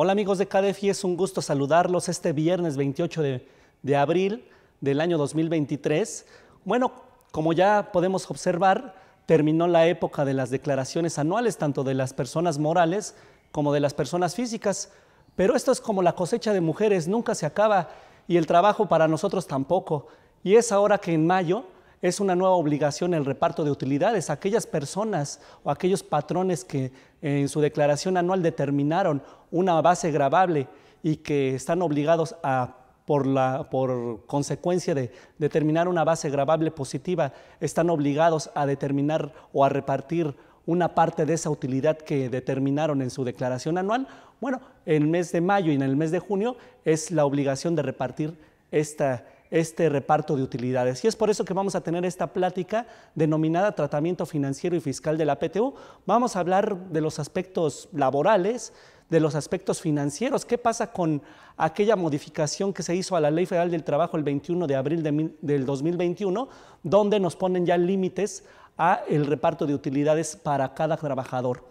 Hola amigos de CADEFI, es un gusto saludarlos este viernes 28 de, de, abril del año 2023. Bueno, como ya podemos observar, terminó la época de las declaraciones anuales, tanto de las personas morales como de las personas físicas, pero esto es como la cosecha de mujeres, nunca se acaba y el trabajo para nosotros tampoco. Y es ahora que en mayo es una nueva obligación el reparto de utilidades. Aquellas personas o aquellos patrones que en su declaración anual determinaron una base grabable y que están obligados a por, la, por consecuencia de determinar una base grabable positiva, están obligados a determinar o a repartir una parte de esa utilidad que determinaron en su declaración anual. Bueno, en el mes de mayo y en el mes de junio es la obligación de repartir esta, este reparto de utilidades. Y es por eso que vamos a tener esta plática denominada Tratamiento Financiero y Fiscal de la PTU. Vamos a hablar de los aspectos laborales, de los aspectos financieros. ¿Qué pasa con aquella modificación que se hizo a la Ley Federal del Trabajo el 21 de abril del 2021, donde nos ponen ya límites a el reparto de utilidades para cada trabajador?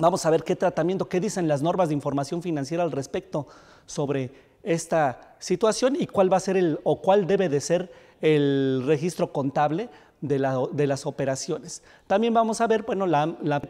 Vamos a ver qué tratamiento, qué dicen las normas de información financiera al respecto sobre esta situación y cuál va a ser el o cuál debe de ser el registro contable de, las operaciones. También vamos a ver, bueno, la, la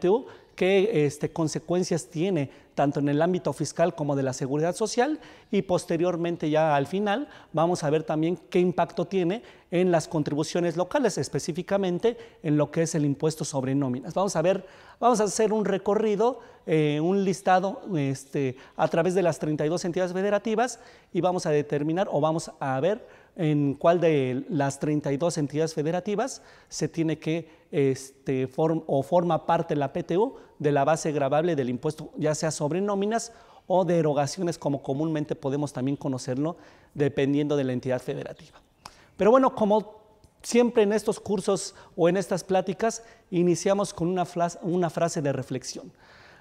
qué este, consecuencias tiene tanto en el ámbito fiscal como de la seguridad social y posteriormente ya al final vamos a ver también qué impacto tiene en las contribuciones locales, específicamente en lo que es el impuesto sobre nóminas. Vamos a ver, vamos a hacer un recorrido, eh, un listado este, a través de las 32 entidades federativas y vamos a determinar o vamos a ver en cuál de las 32 entidades federativas se tiene que este, o forma parte la PTU de la base gravable del impuesto, ya sea sobre nóminas o de erogaciones, como comúnmente podemos también conocerlo, dependiendo de la entidad federativa. Pero bueno, como siempre en estos cursos o en estas pláticas, iniciamos con una, frase, de reflexión.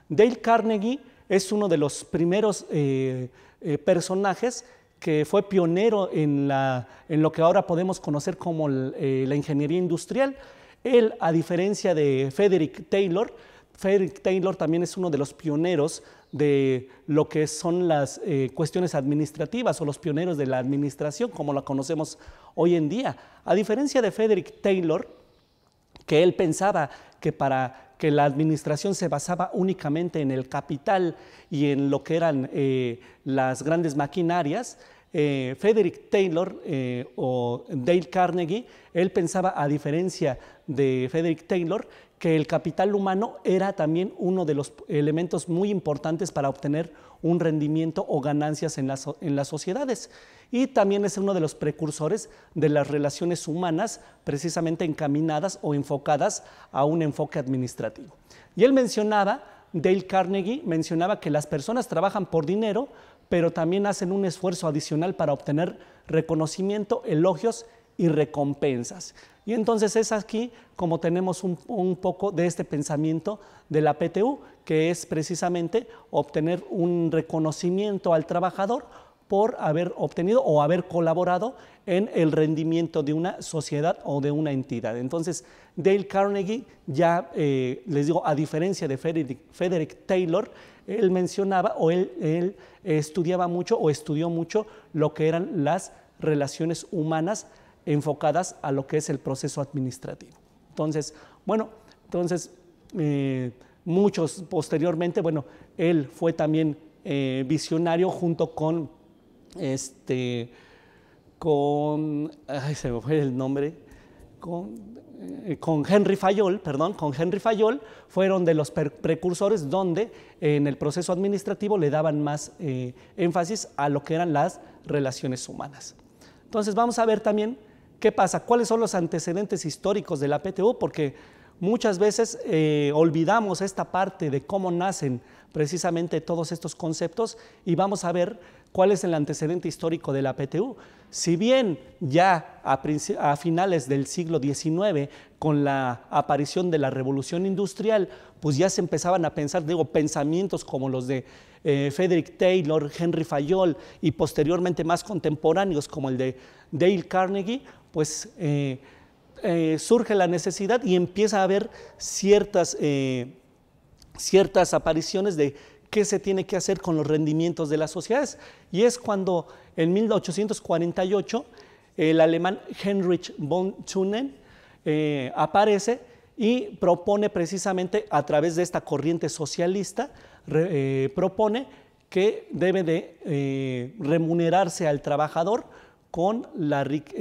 Dale Carnegie es uno de los primeros eh, eh, personajes que fue pionero en, lo que ahora podemos conocer como eh, la ingeniería industrial. Él, a diferencia de Frederick Taylor, Frederick Taylor también es uno de los pioneros de lo que son las cuestiones administrativas o los pioneros de la administración, como la conocemos hoy en día. A diferencia de Frederick Taylor, que él pensaba que para que la administración se basaba únicamente en el capital y en lo que eran eh, las grandes maquinarias, eh, Frederick Taylor eh, o Dale Carnegie, él pensaba, a diferencia de Frederick Taylor, que el capital humano era también uno de los elementos muy importantes para obtener un rendimiento o ganancias en las, en las sociedades. Y también es uno de los precursores de las relaciones humanas precisamente encaminadas o enfocadas a un enfoque administrativo. Y él mencionaba, Dale Carnegie mencionaba que las personas trabajan por dinero, pero también hacen un esfuerzo adicional para obtener reconocimiento, elogios y recompensas. Y entonces es aquí como tenemos un, poco de este pensamiento de la PTU, que es precisamente obtener un reconocimiento al trabajador por haber obtenido o haber colaborado en el rendimiento de una sociedad o de una entidad. Entonces, Dale Carnegie ya, eh, les digo, a diferencia de Frederick, Taylor, él mencionaba o él, él estudiaba mucho o estudió mucho lo que eran las relaciones humanas enfocadas a lo que es el proceso administrativo. Entonces, bueno, entonces eh, muchos posteriormente, bueno, él fue también eh, visionario junto con este, con, ay, se me fue el nombre, con, eh, con Henry Fayol, perdón, con Henry Fayol, fueron de los precursores donde en el proceso administrativo le daban más énfasis a lo que eran las relaciones humanas. Entonces vamos a ver también qué pasa, cuáles son los antecedentes históricos de la PTU, porque muchas veces eh, olvidamos esta parte de cómo nacen precisamente todos estos conceptos y vamos a ver cuál es el antecedente histórico de la PTU. Si bien ya a, finales del siglo XIX, con la aparición de la revolución industrial, pues ya se empezaban a pensar, digo, pensamientos como los de eh, Frederick Taylor, Henry Fayol y posteriormente más contemporáneos como el de Dale Carnegie, pues eh, eh, surge la necesidad y empieza a haber ciertas, ciertas apariciones de qué se tiene que hacer con los rendimientos de las sociedades. Y es cuando en 1848 el alemán Heinrich von Thunen eh, aparece y propone precisamente a través de esta corriente socialista, eh, propone que debe de eh, remunerarse al trabajador con,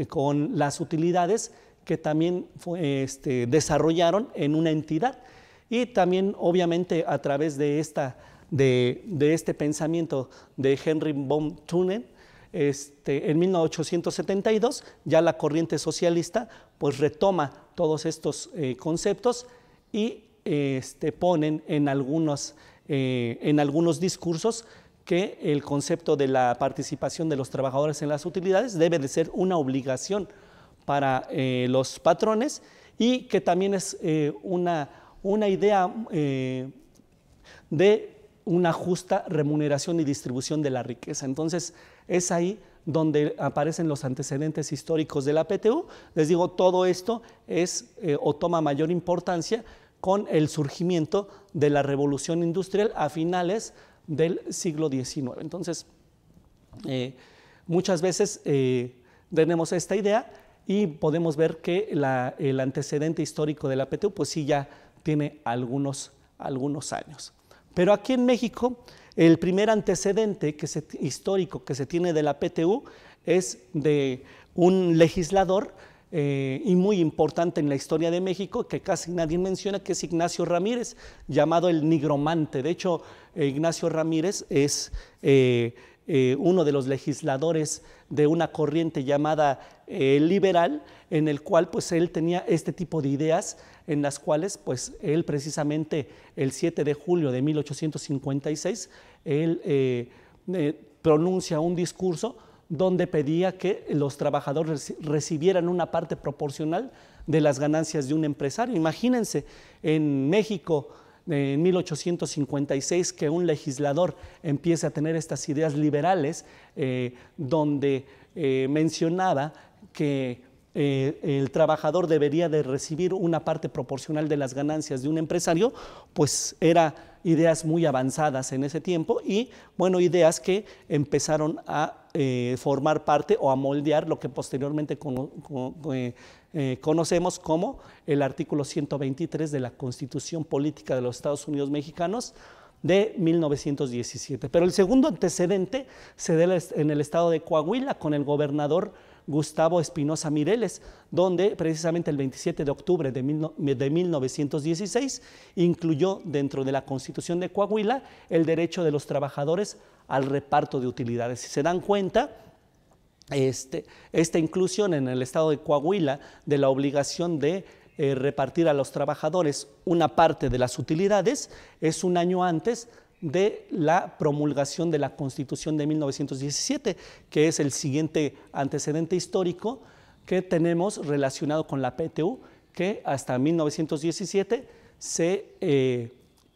con, las utilidades que también este, desarrollaron en una entidad. Y también, obviamente, a través de, esta, de, este pensamiento de Henry von Thunen, este, en 1872 ya la corriente socialista pues retoma todos estos eh, conceptos y este, ponen en algunos, eh, en algunos discursos que el concepto de la participación de los trabajadores en las utilidades debe de ser una obligación para eh, los patrones y que también es una, una, idea de una justa remuneración y distribución de la riqueza. Entonces, es ahí donde aparecen los antecedentes históricos de la PTU. Les digo, todo esto es eh, o toma mayor importancia con el surgimiento de la revolución industrial a finales del siglo XIX. Entonces, eh, muchas veces eh, tenemos esta idea y podemos ver que el antecedente histórico de la PTU, pues sí ya tiene algunos, algunos años. Pero aquí en México el primer antecedente que histórico que se tiene de la PTU es de un legislador eh, y muy importante en la historia de México, que casi nadie menciona, que es Ignacio Ramírez, llamado el nigromante. De hecho, eh, Ignacio Ramírez es eh, uno de los legisladores de una corriente llamada liberal, en el cual pues él tenía este tipo de ideas en las cuales pues él precisamente el 7 de julio de 1856 él pronuncia un discurso donde pedía que los trabajadores recibieran una parte proporcional de las ganancias de un empresario. Imagínense, en México, en 1856, que un legislador empiece a tener estas ideas liberales, eh, donde mencionaba que el trabajador debería de recibir una parte proporcional de las ganancias de un empresario, pues era ideas muy avanzadas en ese tiempo y, bueno, ideas que empezaron a eh, formar parte o a moldear lo que posteriormente eh, eh, conocemos como el artículo 123 de la Constitución Política de los Estados Unidos Mexicanos de 1917. Pero el segundo antecedente se da en el estado de Coahuila con el gobernador Gustavo Espinosa Mireles, donde precisamente el 27 de octubre de, 1916 incluyó dentro de la Constitución de Coahuila el derecho de los trabajadores al reparto de utilidades. Si se dan cuenta, este, esta inclusión en el estado de Coahuila de la obligación de eh, repartir a los trabajadores una parte de las utilidades es un año antes de la promulgación de la Constitución de 1917, que es el siguiente antecedente histórico que tenemos relacionado con la PTU, que hasta 1917 se, eh,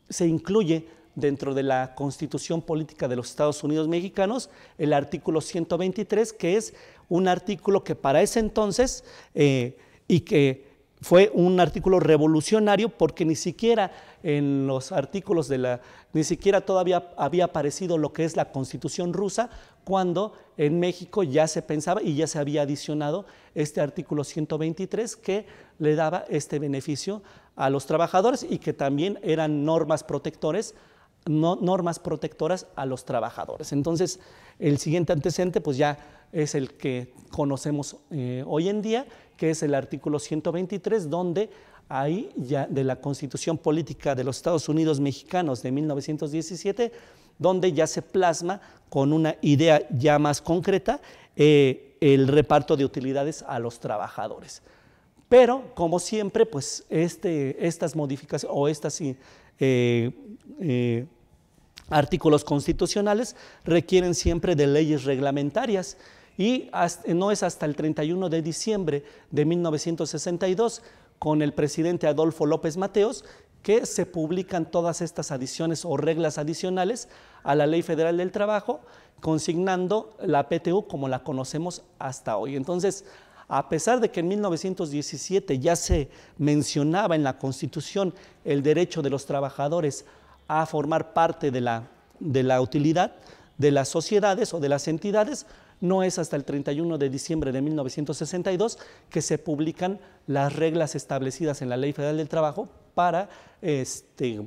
se incluye dentro de la Constitución Política de los Estados Unidos Mexicanos el artículo 123, que es un artículo que para ese entonces eh, y que fue un artículo revolucionario porque ni siquiera en los artículos de la, ni siquiera todavía había aparecido lo que es la constitución rusa, cuando en México ya se pensaba y ya se había adicionado este artículo 123 que le daba este beneficio a los trabajadores y que también eran normas protectores normas protectoras a los trabajadores. Entonces, el siguiente antecedente pues ya es el que conocemos eh, hoy en día, que es el artículo 123, donde ahí ya de la Constitución Política de los Estados Unidos Mexicanos de 1917, donde ya se plasma con una idea ya más concreta eh, el reparto de utilidades a los trabajadores. Pero, como siempre, pues este, estas modificaciones o estas eh, eh, artículos constitucionales requieren siempre de leyes reglamentarias y no es hasta el 31 de diciembre de 1962 con el presidente Adolfo López Mateos que se publican todas estas adiciones o reglas adicionales a la Ley Federal del Trabajo, consignando la PTU como la conocemos hasta hoy. Entonces, a pesar de que en 1917 ya se mencionaba en la Constitución el derecho de los trabajadores a formar parte de la, de la utilidad de las sociedades o de las entidades, no es hasta el 31 de diciembre de 1962 que se publican las reglas establecidas en la Ley Federal del Trabajo para este,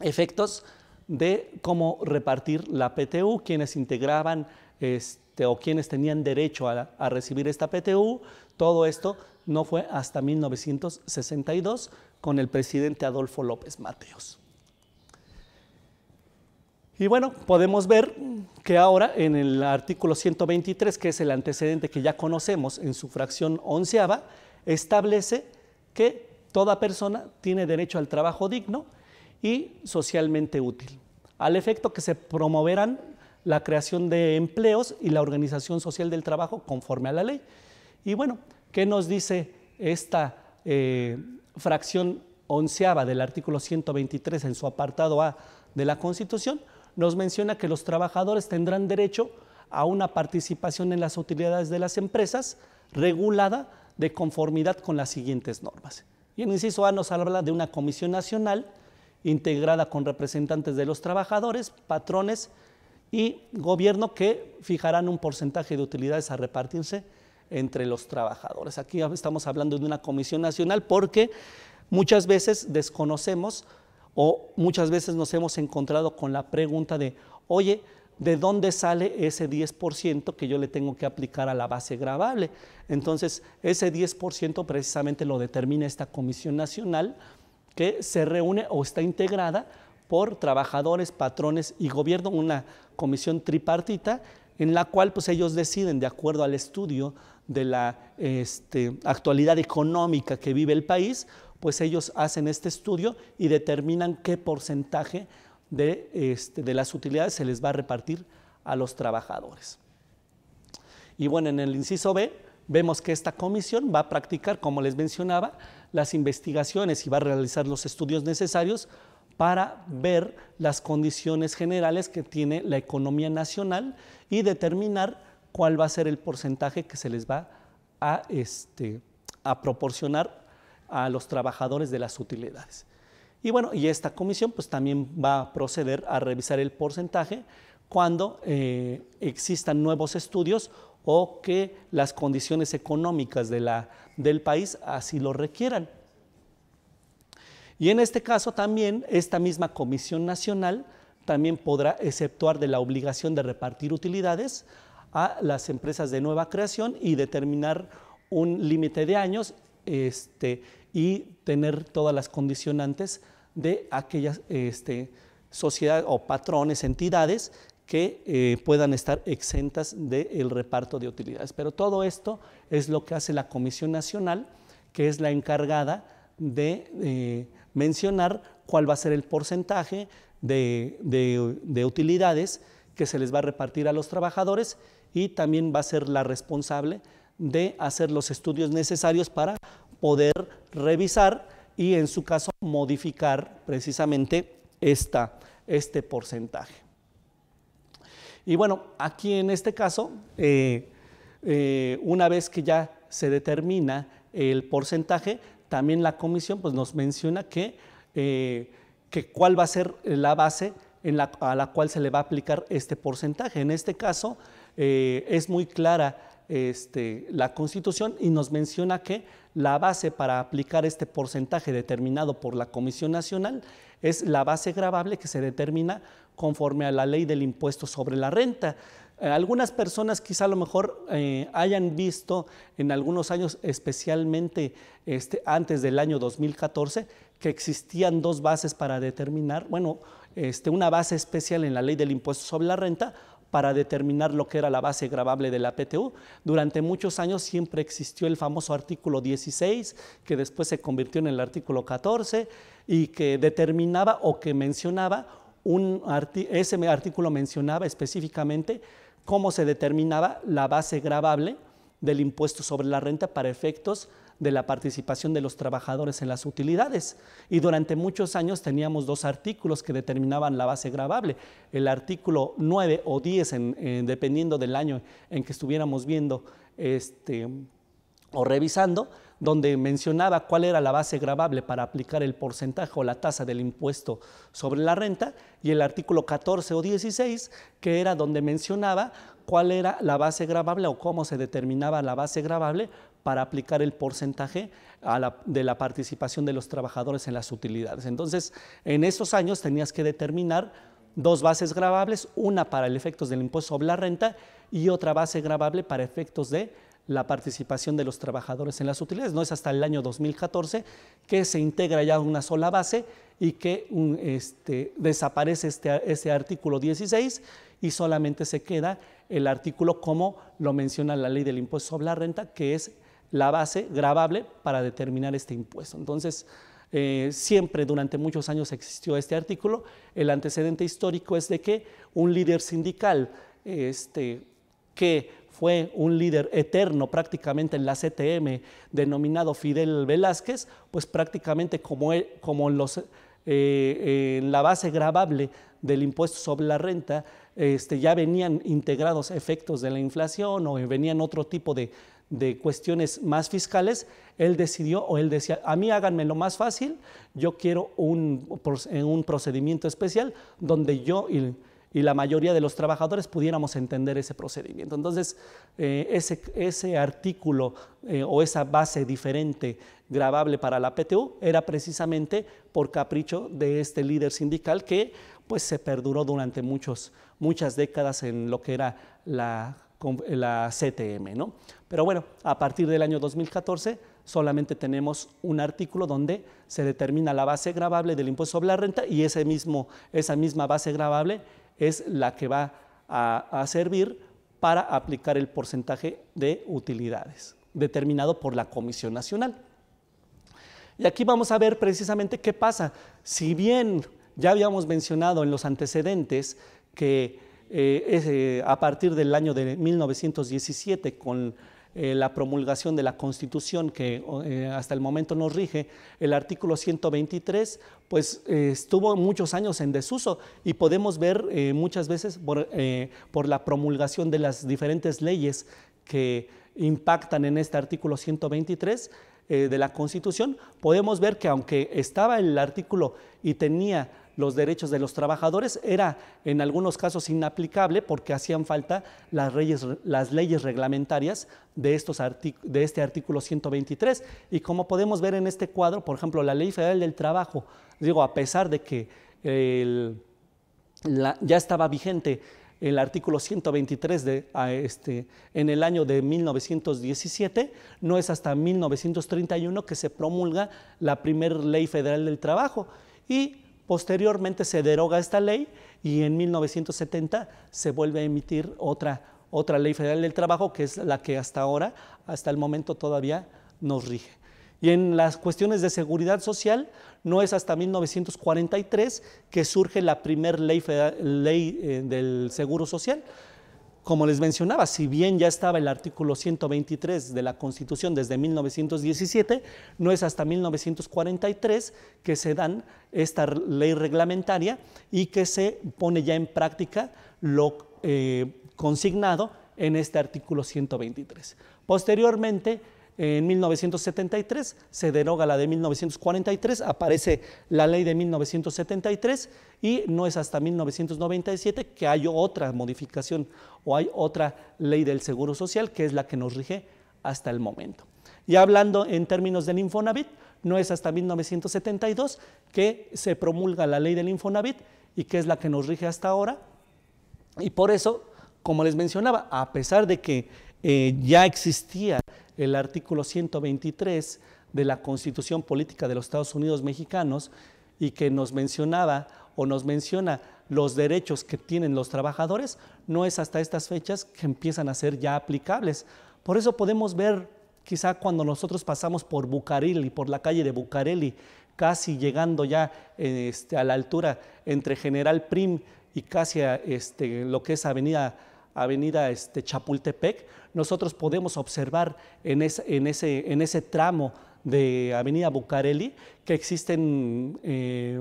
efectos de cómo repartir la PTU, quienes integraban este, o quienes tenían derecho a, a recibir esta PTU. Todo esto no fue hasta 1962 con el presidente Adolfo López Mateos. Y bueno, podemos ver que ahora en el artículo 123, que es el antecedente que ya conocemos en su fracción onceava, establece que toda persona tiene derecho al trabajo digno y socialmente útil, al efecto que se promoverán la creación de empleos y la organización social del trabajo conforme a la ley. Y bueno, ¿qué nos dice esta eh, fracción onceava del artículo 123 en su apartado A de la Constitución? Nos menciona que los trabajadores tendrán derecho a una participación en las utilidades de las empresas regulada de conformidad con las siguientes normas. Y en inciso A nos habla de una comisión nacional integrada con representantes de los trabajadores, patrones y gobierno que fijarán un porcentaje de utilidades a repartirse entre los trabajadores. Aquí estamos hablando de una comisión nacional porque muchas veces desconocemos o muchas veces nos hemos encontrado con la pregunta de, oye, ¿de dónde sale ese 10% que yo le tengo que aplicar a la base gravable? Entonces, ese 10% precisamente lo determina esta Comisión Nacional que se reúne o está integrada por trabajadores, patrones y gobierno, una comisión tripartita en la cual pues ellos deciden de acuerdo al estudio de la este, actualidad económica que vive el país, pues ellos hacen este estudio y determinan qué porcentaje de, este, de las utilidades se les va a repartir a los trabajadores. Y bueno, en el inciso B vemos que esta comisión va a practicar, como les mencionaba, las investigaciones y va a realizar los estudios necesarios para ver las condiciones generales que tiene la economía nacional y determinar cuál va a ser el porcentaje que se les va a, este, a proporcionar a los trabajadores de las utilidades. Y bueno, y esta comisión pues también va a proceder a revisar el porcentaje cuando eh, existan nuevos estudios o que las condiciones económicas de la, del país así lo requieran. Y en este caso también esta misma Comisión Nacional también podrá exceptuar de la obligación de repartir utilidades a las empresas de nueva creación y determinar un límite de años este, y tener todas las condicionantes de aquellas este, sociedades o patrones, entidades que eh, puedan estar exentas del reparto de utilidades. Pero todo esto es lo que hace la Comisión Nacional, que es la encargada de eh, mencionar cuál va a ser el porcentaje de, de utilidades que se les va a repartir a los trabajadores y también va a ser la responsable de hacer los estudios necesarios para poder revisar y en su caso modificar precisamente esta, este porcentaje. Y bueno, aquí en este caso, eh, eh, una vez que ya se determina el porcentaje, también la comisión pues, nos menciona que, eh, que cuál va a ser la base en la, a la cual se le va a aplicar este porcentaje. En este caso, es muy clara este, la Constitución y nos menciona que la base para aplicar este porcentaje determinado por la Comisión Nacional es la base gravable que se determina conforme a la ley del impuesto sobre la renta. Eh, algunas personas quizá a lo mejor eh, hayan visto en algunos años, especialmente este, antes del año 2014, que existían dos bases para determinar, bueno, este, una base especial en la ley del impuesto sobre la renta para determinar lo que era la base gravable de la PTU. Durante muchos años siempre existió el famoso artículo 16, que después se convirtió en el artículo 14 y que determinaba o que mencionaba, un ese artículo mencionaba específicamente cómo se determinaba la base gravable del impuesto sobre la renta para efectos de la participación de los trabajadores en las utilidades. Y durante muchos años teníamos dos artículos que determinaban la base gravable. El artículo 9 o 10, dependiendo del año en que estuviéramos viendo este, o revisando, donde mencionaba cuál era la base gravable para aplicar el porcentaje o la tasa del impuesto sobre la renta, y el artículo 14 o 16, que era donde mencionaba cuál era la base gravable o cómo se determinaba la base gravable para aplicar el porcentaje de la participación de los trabajadores en las utilidades. Entonces, en esos años tenías que determinar dos bases gravables, una para el efectos del impuesto sobre la renta y otra base gravable para efectos de la participación de los trabajadores en las utilidades. No es hasta el año 2014 que se integra ya una sola base y que este, desaparece este, este artículo 16 y solamente se queda el artículo como lo menciona la ley del impuesto sobre la renta, que es la base gravable para determinar este impuesto. Entonces, eh, siempre durante muchos años existió este artículo. El antecedente histórico es de que un líder sindical este, que fue un líder eterno prácticamente en la CTM, denominado Fidel Velázquez, pues prácticamente como, como los, eh, en la base gravable del impuesto sobre la renta, este, ya venían integrados efectos de la inflación o venían otro tipo de, de cuestiones más fiscales, él decidió o él decía, a mí háganme lo más fácil, yo quiero un, un procedimiento especial donde yo y, la mayoría de los trabajadores pudiéramos entender ese procedimiento. Entonces, eh, ese, ese, artículo eh, o esa base diferente grabable para la PTU era precisamente por capricho de este líder sindical que pues se perduró durante muchos, muchas décadas en lo que era la la CTM. ¿no? Pero bueno, a partir del año 2014 solamente tenemos un artículo donde se determina la base gravable del impuesto sobre la renta y ese mismo, esa misma base gravable es la que va a, servir para aplicar el porcentaje de utilidades determinado por la Comisión Nacional. Y aquí vamos a ver precisamente qué pasa. Si bien ya habíamos mencionado en los antecedentes que eh, eh, a partir del año de 1917 con eh, la promulgación de la Constitución que hasta el momento nos rige, el artículo 123, pues estuvo muchos años en desuso y podemos ver muchas veces por, por, la promulgación de las diferentes leyes que impactan en este artículo 123 de la Constitución, podemos ver que aunque estaba el artículo y tenía los derechos de los trabajadores era en algunos casos inaplicable porque hacían falta las, las leyes reglamentarias de, estos de este artículo 123. Y como podemos ver en este cuadro, por ejemplo, la Ley Federal del Trabajo, digo, a pesar de que ya estaba vigente el artículo 123 de, este, en el año de 1917, no es hasta 1931 que se promulga la primera ley federal del trabajo. Y Posteriormente se deroga esta ley y en 1970 se vuelve a emitir otra, otra ley federal del trabajo, que es la que hasta ahora, hasta el momento todavía nos rige. Y en las cuestiones de seguridad social, no es hasta 1943 que surge la primera ley, ley eh, del Seguro Social, como les mencionaba, si bien ya estaba el artículo 123 de la Constitución desde 1917, no es hasta 1943 que se dan esta ley reglamentaria y que se pone ya en práctica lo eh, consignado en este artículo 123. Posteriormente, en 1973 se deroga la de 1943, aparece la ley de 1973 y no es hasta 1997 que hay otra modificación o hay otra ley del Seguro Social que es la que nos rige hasta el momento. Y hablando en términos del Infonavit, no es hasta 1972 que se promulga la ley del Infonavit y que es la que nos rige hasta ahora. Y por eso, como les mencionaba, a pesar de que eh, ya existía el artículo 123 de la Constitución Política de los Estados Unidos Mexicanos y que nos mencionaba o nos menciona los derechos que tienen los trabajadores, no es hasta estas fechas que empiezan a ser ya aplicables. Por eso podemos ver, quizá cuando nosotros pasamos por Bucareli, por la calle de Bucareli, casi llegando ya este, a la altura entre General Prim y casi a este, lo que es Avenida avenida este, Chapultepec, nosotros podemos observar en ese, tramo de Avenida Bucareli que existen eh,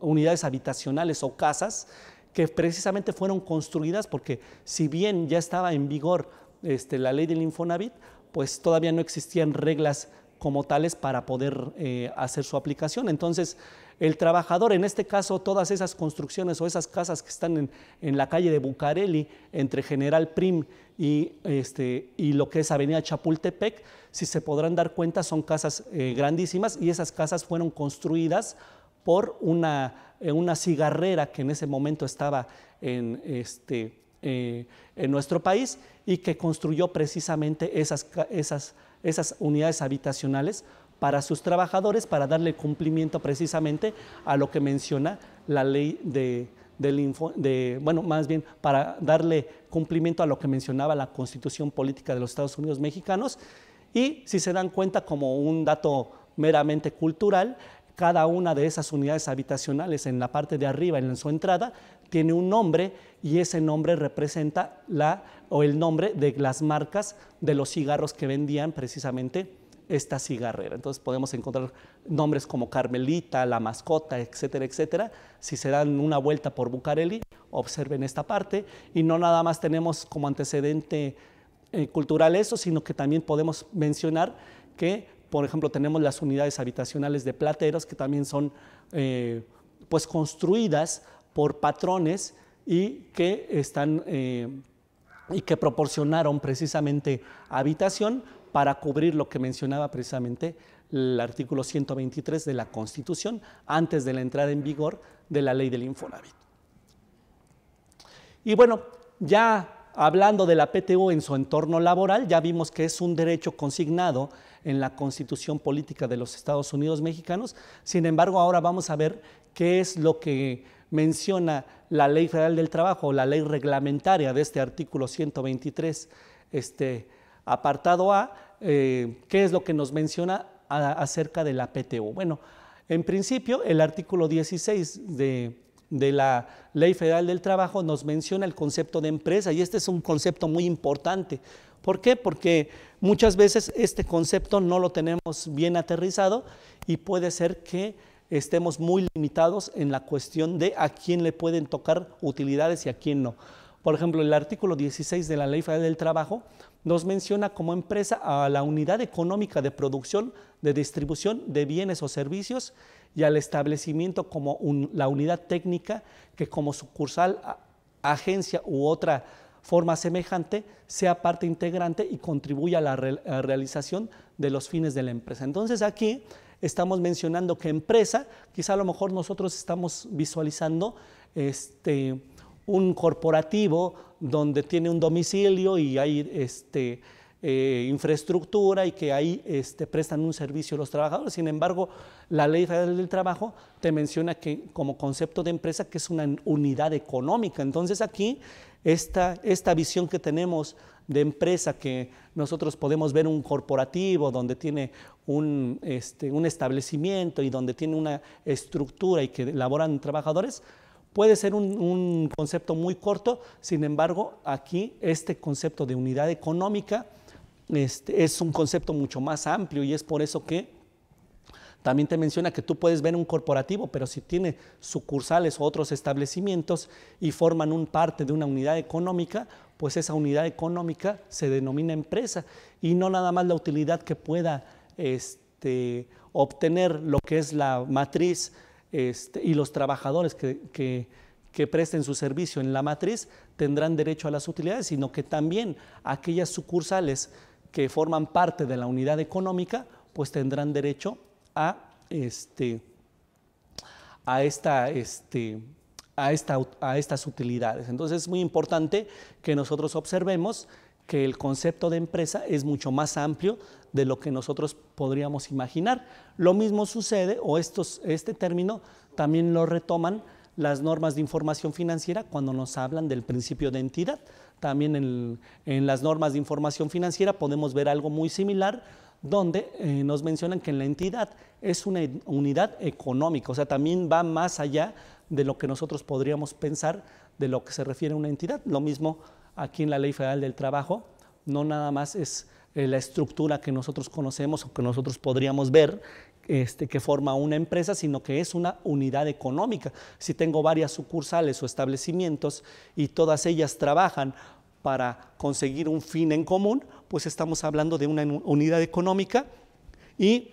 unidades habitacionales o casas que precisamente fueron construidas porque si bien ya estaba en vigor este, la ley del Infonavit, pues todavía no existían reglas como tales para poder eh, hacer su aplicación. Entonces, el trabajador, en este caso, todas esas construcciones o esas casas que están en, la calle de Bucareli, entre General Prim y, este, y lo que es Avenida Chapultepec, si se podrán dar cuenta, son casas eh, grandísimas y esas casas fueron construidas por una, eh, una cigarrera que en ese momento estaba en, este, en nuestro país y que construyó precisamente esas, esas esas unidades habitacionales para sus trabajadores para darle cumplimiento precisamente a lo que menciona la ley de, del de, bueno, más bien para darle cumplimiento a lo que mencionaba la Constitución Política de los Estados Unidos Mexicanos. Y si se dan cuenta como un dato meramente cultural, cada una de esas unidades habitacionales en la parte de arriba, en su entrada, tiene un nombre y ese nombre representa la o el nombre de las marcas de los cigarros que vendían precisamente esta cigarrera. Entonces podemos encontrar nombres como Carmelita, La Mascota, etcétera, etcétera. Si se dan una vuelta por Bucareli, observen esta parte y no nada más tenemos como antecedente eh, cultural eso, sino que también podemos mencionar que, por ejemplo, tenemos las unidades habitacionales de plateros que también son eh, pues construidas por patrones y que están eh, y que proporcionaron precisamente habitación para cubrir lo que mencionaba precisamente el artículo 123 de la Constitución antes de la entrada en vigor de la ley del Infonavit. Y bueno, ya hablando de la PTU en su entorno laboral, ya vimos que es un derecho consignado en la Constitución Política de los Estados Unidos Mexicanos. Sin embargo, ahora vamos a ver qué es lo que menciona la Ley Federal del Trabajo, la ley reglamentaria de este artículo 123, este, apartado A, eh, ¿qué es lo que nos menciona acerca de la PTU? Bueno, en principio, el artículo 16 de, de la Ley Federal del Trabajo nos menciona el concepto de empresa y este es un concepto muy importante. ¿Por qué? Porque muchas veces este concepto no lo tenemos bien aterrizado y puede ser que estemos muy limitados en la cuestión de a quién le pueden tocar utilidades y a quién no. Por ejemplo, el artículo 16 de la Ley Federal del Trabajo nos menciona como empresa a la unidad económica de producción, de distribución de bienes o servicios y al establecimiento como la unidad técnica que como sucursal, agencia u otra forma semejante sea parte integrante y contribuya a la realización de los fines de la empresa. Entonces aquí estamos mencionando que empresa, quizá a lo mejor nosotros estamos visualizando este, un corporativo donde tiene un domicilio y hay este, eh, infraestructura y que ahí este, prestan un servicio los trabajadores. Sin embargo, la ley federal del trabajo te menciona que como concepto de empresa que es una unidad económica. Entonces aquí esta, esta visión que tenemos de empresa que nosotros podemos ver un corporativo donde tiene un, este, un establecimiento y donde tiene una estructura y que elaboran trabajadores, puede ser un, concepto muy corto, sin embargo, aquí este concepto de unidad económica este, es un concepto mucho más amplio y es por eso que también te menciona que tú puedes ver un corporativo, pero si tiene sucursales o otros establecimientos y forman un parte de una unidad económica, pues esa unidad económica se denomina empresa. Y no nada más la utilidad que pueda este, obtener lo que es la matriz este, y los trabajadores que, que presten su servicio en la matriz tendrán derecho a las utilidades, sino que también aquellas sucursales que forman parte de la unidad económica, pues tendrán derecho a, este, a, esta, este, a, esta, a estas utilidades. Entonces es muy importante que nosotros observemos que el concepto de empresa es mucho más amplio de lo que nosotros podríamos imaginar. Lo mismo sucede, o este término también lo retoman las normas de información financiera cuando nos hablan del principio de entidad. También en las normas de información financiera podemos ver algo muy similar donde eh, nos mencionan que la entidad es una unidad económica, o sea, también va más allá de lo que nosotros podríamos pensar de lo que se refiere a una entidad. Lo mismo aquí en la Ley Federal del Trabajo, no nada más es eh, la estructura que nosotros conocemos o que nosotros podríamos ver este, que forma una empresa, sino que es una unidad económica. Si tengo varias sucursales o establecimientos y todas ellas trabajan para conseguir un fin en común, pues estamos hablando de una unidad económica y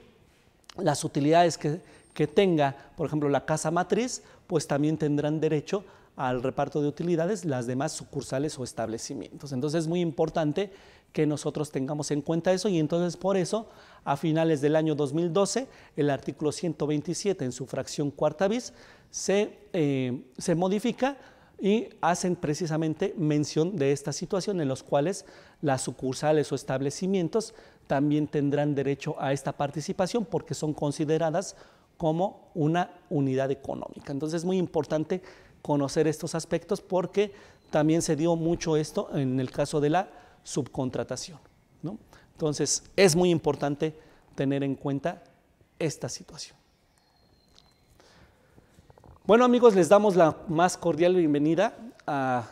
las utilidades que, que tenga, por ejemplo, la casa matriz, pues también tendrán derecho al reparto de utilidades las demás sucursales o establecimientos. Entonces es muy importante que nosotros tengamos en cuenta eso y entonces por eso a finales del año 2012 el artículo 127 en su fracción cuarta bis se, eh, se modifica y hacen precisamente mención de esta situación en los cuales las sucursales o establecimientos también tendrán derecho a esta participación porque son consideradas como una unidad económica. Entonces es muy importante conocer estos aspectos porque también se dio mucho esto en el caso de la subcontratación. Entonces es muy importante tener en cuenta esta situación. Bueno amigos, les damos la más cordial bienvenida a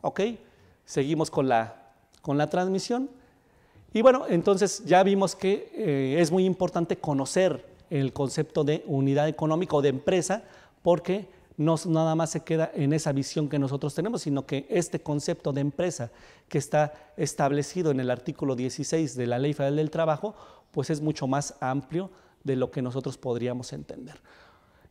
Ok, seguimos con la, con la transmisión. Y bueno, entonces ya vimos que eh, es muy importante conocer el concepto de unidad económica o de empresa, porque no nada más se queda en esa visión que nosotros tenemos, sino que este concepto de empresa que está establecido en el artículo 16 de la Ley Federal del Trabajo, pues es mucho más amplio de lo que nosotros podríamos entender.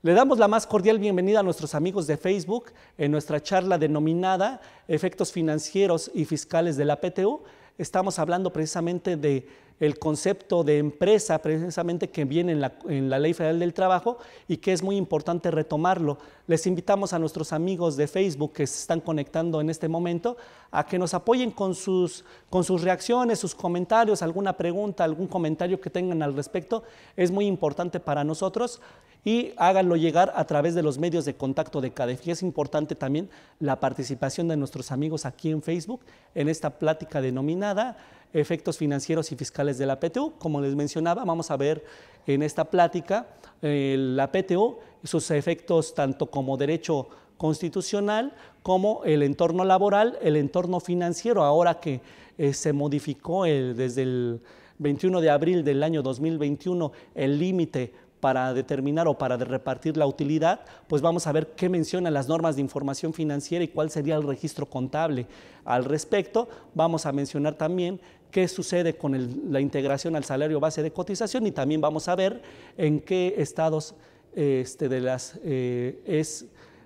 Le damos la más cordial bienvenida a nuestros amigos de Facebook en nuestra charla denominada Efectos financieros y fiscales de la PTU. Estamos hablando precisamente de el concepto de empresa precisamente que viene en la, Ley Federal del Trabajo y que es muy importante retomarlo. Les invitamos a nuestros amigos de Facebook que se están conectando en este momento a que nos apoyen con sus, con sus reacciones, sus comentarios, alguna pregunta, algún comentario que tengan al respecto. Es muy importante para nosotros y háganlo llegar a través de los medios de contacto de CADEF. Y es importante también la participación de nuestros amigos aquí en Facebook en esta plática denominada efectos financieros y fiscales de la PTU. Como les mencionaba, vamos a ver en esta plática eh, la PTU, sus efectos tanto como derecho constitucional como el entorno laboral, el entorno financiero, ahora que eh, se modificó desde el 21 de abril del año 2021 el límite para determinar o para repartir la utilidad, pues vamos a ver qué mencionan las normas de información financiera y cuál sería el registro contable al respecto. Vamos a mencionar también qué sucede con la integración al salario base de cotización y también vamos a ver en qué estados este, de las, eh, es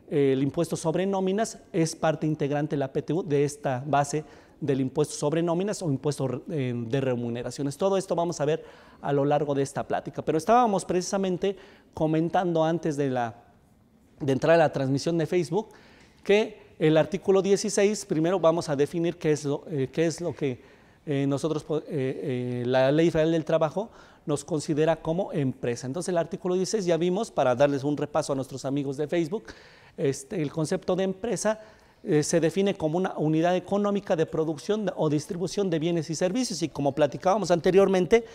el impuesto sobre nóminas es parte integrante de la PTU de esta base del impuesto sobre nóminas o impuesto eh, de remuneraciones. Todo esto vamos a ver a lo largo de esta plática. Pero estábamos precisamente comentando antes de, la, de entrar a la transmisión de Facebook que el artículo 16, primero vamos a definir qué es lo, eh, qué es lo que eh, nosotros, la Ley Federal del Trabajo nos considera como empresa. Entonces el artículo 16 ya vimos, para darles un repaso a nuestros amigos de Facebook, este, el concepto de empresa eh, se define como una unidad económica de producción o distribución de bienes y servicios y como platicábamos anteriormente,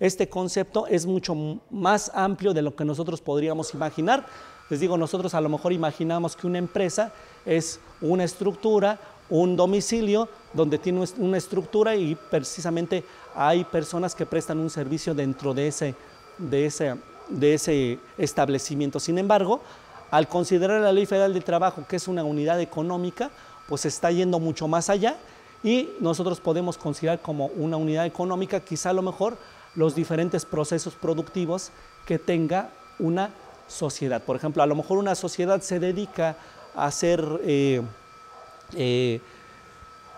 este concepto es mucho más amplio de lo que nosotros podríamos imaginar. Les digo, nosotros a lo mejor imaginamos que una empresa es una estructura, un domicilio donde tiene una estructura y precisamente hay personas que prestan un servicio dentro de ese, de ese, de ese establecimiento. Sin embargo, al considerar la Ley Federal de Trabajo que es una unidad económica, pues está yendo mucho más allá y nosotros podemos considerar como una unidad económica quizá a lo mejor los diferentes procesos productivos que tenga una sociedad. Por ejemplo, a lo mejor una sociedad se dedica a hacer, eh, eh,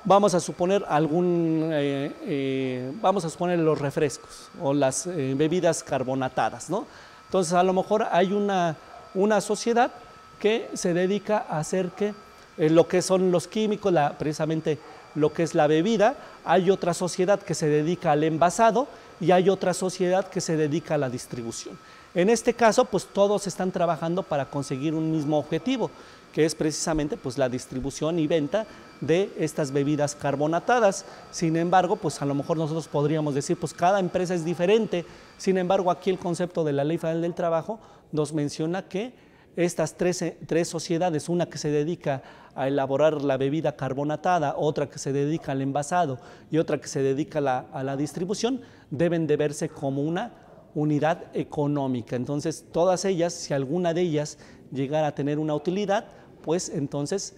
vamos a suponer algún, eh, vamos a suponer los refrescos o las bebidas carbonatadas, ¿no? Entonces a lo mejor hay una una sociedad que se dedica a hacer que eh, lo que son los químicos, precisamente lo que es la bebida, hay otra sociedad que se dedica al envasado y hay otra sociedad que se dedica a la distribución. En este caso, pues todos están trabajando para conseguir un mismo objetivo, que es precisamente pues la distribución y venta de estas bebidas carbonatadas. Sin embargo, pues a lo mejor nosotros podríamos decir, pues cada empresa es diferente. Sin embargo, aquí el concepto de la Ley Federal del Trabajo nos menciona que estas tres, tres, sociedades, una que se dedica a elaborar la bebida carbonatada, otra que se dedica al envasado y otra que se dedica a la, a la distribución, deben de verse como una unidad económica. Entonces, todas ellas, si alguna de ellas llegara a tener una utilidad, pues entonces